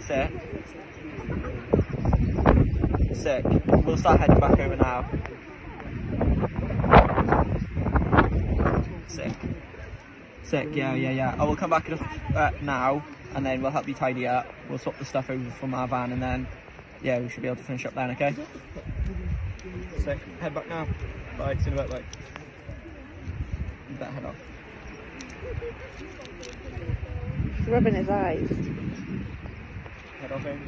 Sick. Sick. We'll start heading back over now. Sick. Sick, yeah, yeah, yeah. I will come back uh, now and then we'll help you tidy up. We'll swap the stuff over from our van and then, yeah, we should be able to finish up then, okay? Sick. Head back now. Bye, see you in a bit, bye. You better head off. He's rubbing his eyes. Okay.